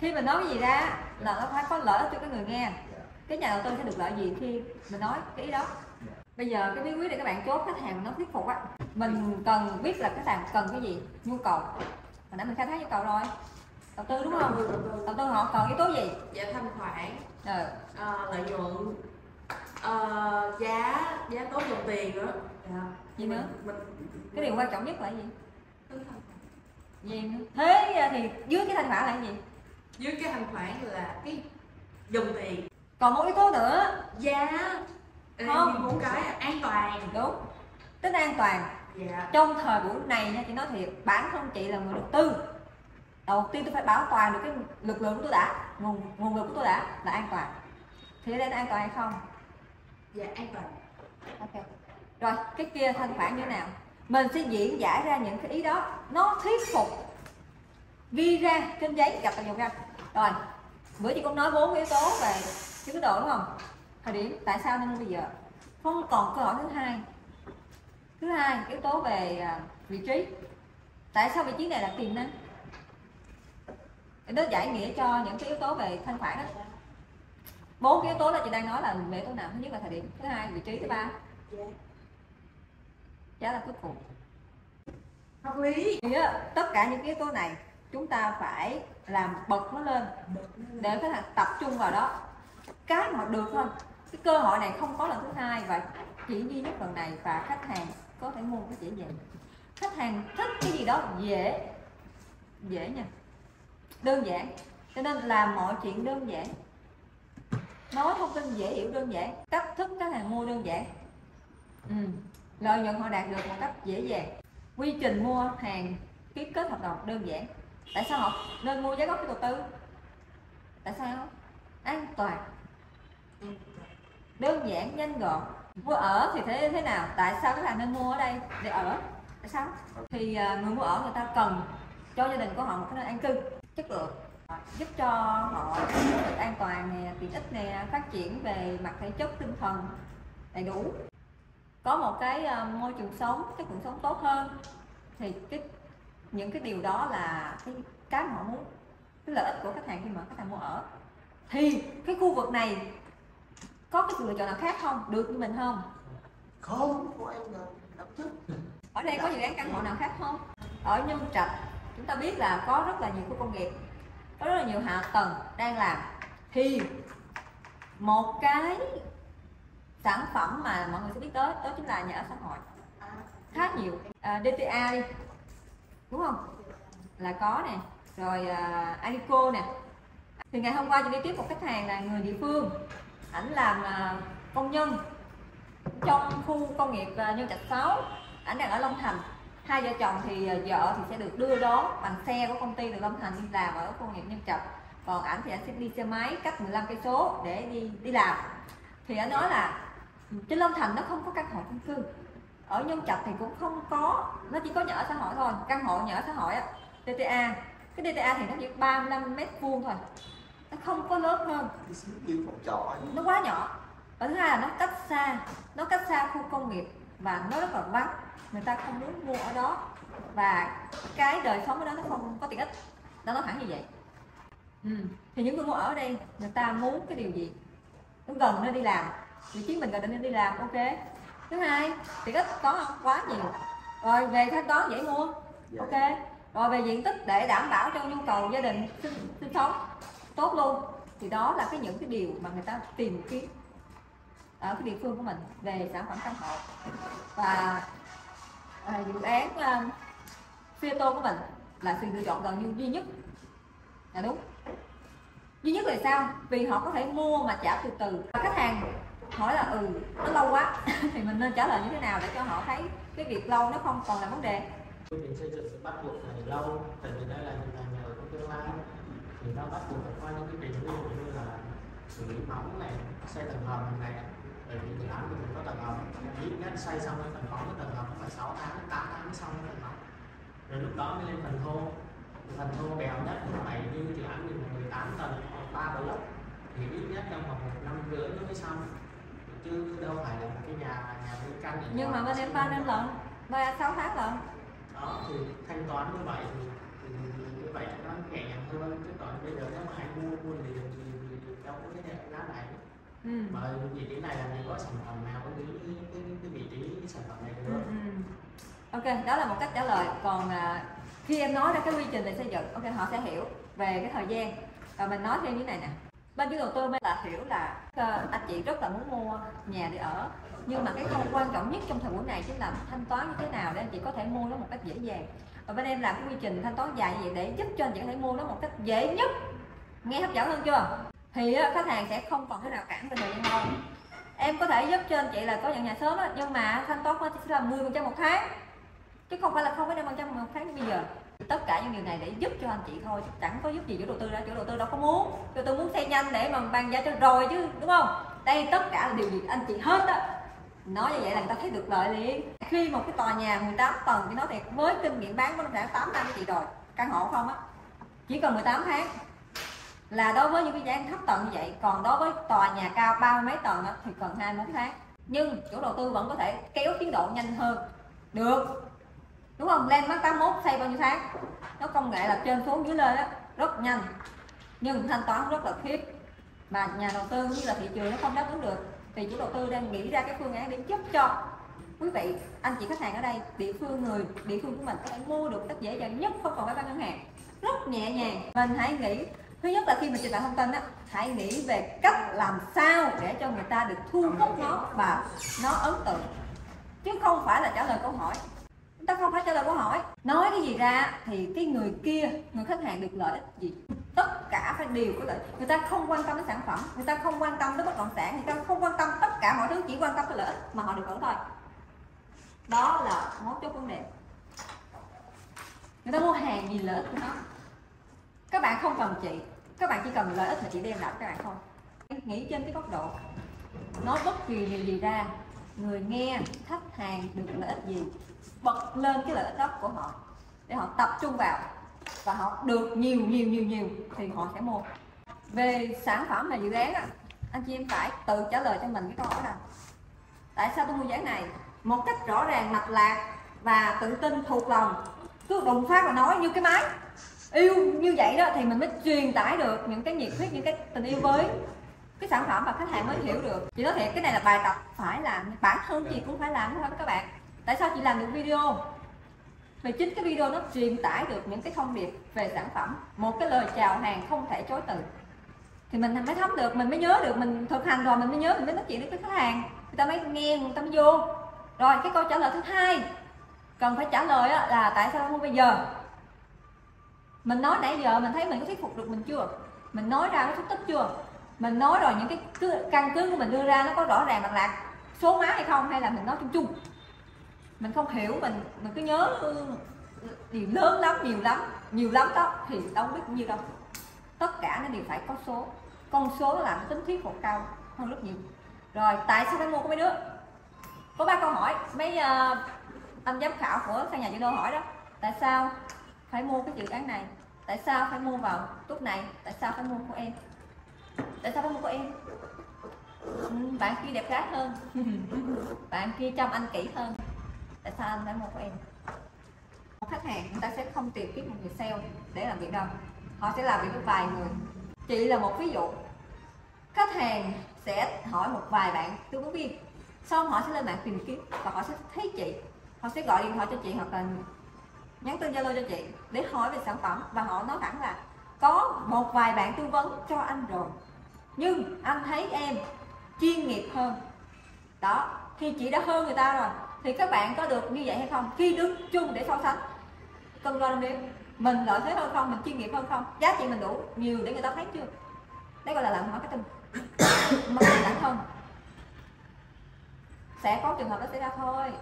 khi mình nói cái gì ra là nó phải có lợi ích cho cái người nghe. Cái nhà đầu tư sẽ được lợi gì khi mình nói cái ý đó. Bây giờ cái bí quyết để các bạn chốt khách hàng nó thuyết phục á mình cần biết là khách hàng cần cái gì nhu cầu. Hồi nãy mình khai thác nhu cầu rồi. Đầu tư đúng không? Đầu tư họ cần yếu tố gì? Dạ thanh khoản. Ừ. ờ, lợi nhuận. Ờ, giá giá tốt dòng tiền nữa. Dạ. gì nữa? Mình cái điều quan trọng nhất là gì? Thứ thanh khoản. gì nữa? Thế thì dưới cái thanh khoản là cái gì dưới cái thanh khoản là cái dòng tiền. Còn một yếu tố nữa giá. Ê, Không. một cái là an toàn. Đúng. Tính an toàn. Dạ. Trong thời buổi này nha chị nói thiệt bản thân chị là người đầu tư. Đầu tiên tôi phải bảo toàn được cái lực lượng của tôi đã nguồn nguồn lực của tôi đã là an toàn. Thì đây nó an toàn hay không? Dạ an toàn. Ok. Rồi cái kia thanh khoản như thế nào? Mình sẽ diễn giải ra những cái ý đó. Nó thuyết phục. Ghi ra trên giấy gặp vào dòng ra rồi bữa chị cũng nói bốn yếu tố về mức độ đúng không? Thời điểm tại sao nên bây giờ? Không còn câu hỏi thứ hai. Thứ hai yếu tố về à, vị trí. Tại sao vị trí này là tiềm năng? Để nó giải nghĩa cho những cái yếu tố về thanh khoản đó. Bốn yếu tố là chị đang nói là yếu tố nào? Thứ nhất là thời điểm thứ hai vị trí thứ ba. Giá là cuối cùng. Hợp lý. Á, tất cả những yếu tố này chúng ta phải làm bật nó lên để khách hàng tập trung vào đó. Cái mà được thôi cái cơ hội này không có lần thứ hai và chỉ duy nhất lần này và khách hàng có thể mua cái dễ dàng. Khách hàng thích cái gì đó dễ dễ nha. Đơn giản. Cho nên làm mọi chuyện đơn giản. Nói thông tin dễ hiểu đơn giản. Cách thức khách hàng mua đơn giản. Ừ. lợi nhuận họ đạt được một cách dễ dàng. Quy trình mua hàng ký kết hợp đồng đơn giản tại sao họ nên mua giá gốc cái đầu tư. Tại sao? An toàn. Đơn giản, nhanh gọn. Mua ở thì thế thế nào? Tại sao các bạn nên mua ở đây để ở? Tại sao? Thì à, người mua ở người ta cần cho gia đình của họ một cái nơi an cư. Chất lượng. Giúp cho họ được an toàn nè, tiện ích nè, phát triển về mặt thể chất, tinh thần đầy đủ. Có một cái à, môi trường sống chất lượng sống tốt hơn. Thì cái những cái điều đó là cái cái mà họ muốn cái lợi ích của khách hàng khi mà khách hàng mua ở. Thì cái khu vực này có cái sự lựa chọn nào khác không? Được như mình không? Không của em là đậm thức. Ở đây có dự án căn hộ nào khác không? Ở nhân trạch chúng ta biết là có rất là nhiều khu công nghiệp có rất là nhiều hạ tầng đang làm. Thì một cái sản phẩm mà mọi người sẽ biết tới đó chính là nhà ở xã hội. Khá nhiều. À, DTA đi đúng không? Là có nè. Rồi à, uh, Alico nè. Thì ngày hôm qua chị đi tiếp một khách hàng là người địa phương. Ảnh làm uh, công nhân trong khu công nghiệp uh, Nhân Trạch 6 ảnh đang ở Long Thành. Hai vợ chồng thì uh, vợ thì sẽ được đưa đón bằng xe của công ty từ Long Thành đi làm ở khu công nghiệp Nhân Trạch. Còn ảnh thì ảnh sẽ đi xe máy cách 15 cây số để đi đi làm. Thì ảnh nói là trên Long Thành nó không có căn hộ chung cư ở Nhân Trạch thì cũng không có nó chỉ có nhà ở xã hội thôi căn hộ nhà ở xã hội á. DTA cái DTA thì nó chỉ 35 mét vuông thôi nó không có lớn hơn. Nó quá nhỏ. Và thứ hai là nó cách xa nó cách xa khu công nghiệp và nó rất là vắng. Người ta không muốn mua ở đó. Và cái đời sống ở đó nó không có tiện ích. Nó nói thẳng như vậy. Ừ. thì những người mua ở đây người ta muốn cái điều gì? Nó gần nơi đi làm. Vị trí mình gần nơi đi làm ok thứ hai tiện ích có không quá nhiều. Rồi về thanh toán dễ mua. Dạ. ok. Rồi về diện tích để đảm bảo cho nhu cầu gia đình sinh, sinh sống. Tốt luôn. Thì đó là cái những cái điều mà người ta tìm kiếm ở cái địa phương của mình về sản phẩm căn hộ. Và à, dự án uh, phi tô của mình là sự lựa chọn gần như duy nhất. Là đúng. Duy nhất là sao? Vì họ có thể mua mà trả từ từ. Và khách hàng hỏi là ừ nó lâu quá, thì mình nên trả lời như thế nào để cho họ thấy cái việc lâu nó không còn là vấn đề? Quy trình xây dựng bắt buộc phải lâu, tại vì đây là những ngành nghề của tương lai thì nó bắt buộc phải qua những cái trình ví như là xử lý móng này, xây tầng hầm này. Bởi vì dự án của mình có tầng hầm ít nhất xây xong cái tầng móng cái tầng hầm phải 6 tháng 8 tháng xong cái tầng móng rồi lúc đó mới lên phần thô. Phần thô bèo nhất là phải như dự án mình là 18 tầng hoặc ba block thì ít nhất trong vòng một năm rưỡi nó mới xong chứ đâu phải là một cái nhà nhà bên căn nhưng mà bên em ba năm lần ba sáu tháng lần đó thì thanh toán như vậy thì, thì như vậy nó nhẹ nhàng hơn chứ còn bây giờ nếu mà anh mua mua liền thì, thì, thì đâu có cái giá này. Ừ. mà vị trí này làm gì có sản phẩm nào có cái cái, cái, cái vị trí sản phẩm này Ừ, được ừ. ok đó là một cách trả lời. Còn à, khi em nói ra cái quy trình về xây dựng ok họ sẽ hiểu về cái thời gian. Và mình nói thêm như này nè bên chủ đầu tư mới là hiểu là ờ, anh chị rất là muốn mua nhà để ở. Nhưng mà cái khâu quan trọng nhất trong thời buổi này chính là thanh toán như thế nào để anh chị có thể mua nó một cách dễ dàng. Và bên em làm cái quy trình thanh toán dài như vậy để giúp cho anh chị có thể mua nó một cách dễ nhất. Nghe hấp dẫn hơn chưa? Thì ờ, khách hàng sẽ không còn cái nào cản về thời gian lâu em có thể giúp cho anh chị là có nhận nhà sớm đó, nhưng mà thanh toán nó chỉ sẽ là 10 phần trăm một tháng chứ không phải là không năm phần trăm một tháng như bây giờ tất cả những điều này để giúp cho anh chị thôi chứ chẳng có giúp gì chủ đầu tư đó, chủ đầu tư đâu có muốn. Chủ đầu tư muốn xây nhanh để mà bàn giá cho rồi chứ đúng không? Đây tất cả là điều gì anh chị hết á. Nói như vậy là người ta thấy được lợi liền. Khi một cái tòa nhà 18 tầng thì nói thiệt với kinh nghiệm bán bất động sản 8 năm chị rồi. Căn hộ không á. Chỉ cần 18 tháng. Là đối với những cái giá thấp tầng như vậy còn đối với tòa nhà cao ba mấy tầng đó, thì cần 21 tháng. Nhưng chủ đầu tư vẫn có thể kéo tiến độ nhanh hơn. Được đúng không? Lên mắc 81 xây bao nhiêu tháng? Nó công nghệ là trên xuống dưới lên đó, rất nhanh. Nhưng thanh toán rất là khiếp. Mà nhà đầu tư như là thị trường nó không đáp ứng được. Thì chủ đầu tư đang nghĩ ra cái phương án để giúp cho quý vị anh chị khách hàng ở đây địa phương người địa phương của mình có thể mua được cách dễ dàng nhất không còn phải qua ngân hàng. Rất nhẹ nhàng. Mình hãy nghĩ thứ nhất là khi mình trình bày thông tin á hãy nghĩ về cách làm sao để cho người ta được thu hút nó và nó ấn tượng. Chứ không phải là trả lời câu hỏi ta không phải trả lời câu hỏi. Nói cái gì ra thì cái người kia, người khách hàng được lợi ích gì? Tất cả phải đều có lợi. Người ta không quan tâm đến sản phẩm, người ta không quan tâm đến bất động sản, người ta không quan tâm tất cả mọi thứ, chỉ quan tâm tới lợi ích mà họ được hưởng thôi. Đó là mấu chốt vấn đề. Người ta mua hàng vì lợi ích của nó. Các bạn không cần chị, các bạn chỉ cần lợi ích mà chị đem lại, các bạn thôi nghĩ trên cái góc độ, nói bất kỳ điều gì ra người nghe, khách hàng được lợi ích gì? Bật lên cái lợi ích đó của họ để họ tập trung vào và họ được nhiều nhiều nhiều nhiều thì họ sẽ mua. Về sản phẩm và dự án á, anh chị em phải tự trả lời cho mình cái câu hỏi là tại sao tôi mua dự án này? Một cách rõ ràng, mạch lạc và tự tin, thuộc lòng. Cứ đụng phát và nói như cái máy. Yêu như vậy đó thì mình mới truyền tải được những cái nhiệt huyết, những cái tình yêu với cái sản phẩm mà khách hàng mới hiểu được. Chị nói thiệt, cái này là bài tập phải làm, bản thân chị cũng phải làm thôi các bạn? Tại sao chị làm được video? Vì chính cái video nó truyền tải được những cái thông điệp về sản phẩm. Một cái lời chào hàng không thể chối từ. Thì mình mới thấm được, mình mới nhớ được, mình thực hành rồi, mình mới nhớ, mình mới nói chuyện với khách hàng. Người ta mới nghe, người ta mới vô. Rồi, cái câu trả lời thứ hai cần phải trả lời là tại sao không bây giờ? Mình nói nãy giờ, mình thấy mình có thuyết phục được mình chưa? Mình nói ra có thuyết tích chưa? Mình nói rồi những cái căn cứ của mình đưa ra nó có rõ ràng bằng lạc số má hay không hay là mình nói chung chung? Mình không hiểu mình mình cứ nhớ ừ, điều lớn lắm nhiều lắm nhiều lắm đó thì đâu biết nhiêu đâu. Tất cả nó đều phải có số. Con số nó tính thuyết phục cao hơn rất nhiều. Rồi tại sao phải mua của mấy đứa? Có ba câu hỏi. Mấy uh, anh giám khảo của sang nhà chữ đô hỏi đó tại sao phải mua cái dự án này? Tại sao phải mua vào lúc này? Tại sao phải mua của em? Tại sao bác mua của em? Ừ, bạn kia đẹp gái hơn. Bạn kia chăm anh kỹ hơn. Tại sao anh phải mua của em? Một khách hàng người ta sẽ không tìm kiếm một người sale để làm việc đâu. Họ sẽ làm việc với vài người. Chị là một ví dụ. Khách hàng sẽ hỏi một vài bạn tư vấn viên xong họ sẽ lên mạng tìm kiếm và họ sẽ thấy chị? Họ sẽ gọi điện thoại cho chị hoặc là nhắn tin zalo cho chị để hỏi về sản phẩm. Và họ nói thẳng là có một vài bạn tư vấn cho anh rồi nhưng anh thấy em chuyên nghiệp hơn. Đó, khi chị đã hơn người ta rồi, thì các bạn có được như vậy hay không? Khi đứng chung để so sánh. Cân đo đong đếm, mình lợi thế hơn không? Mình chuyên nghiệp hơn không? Giá trị mình đủ nhiều để người ta thấy chưa? Đấy gọi là làm marketing marketing bản thân. Sẽ có trường hợp đó xảy ra thôi.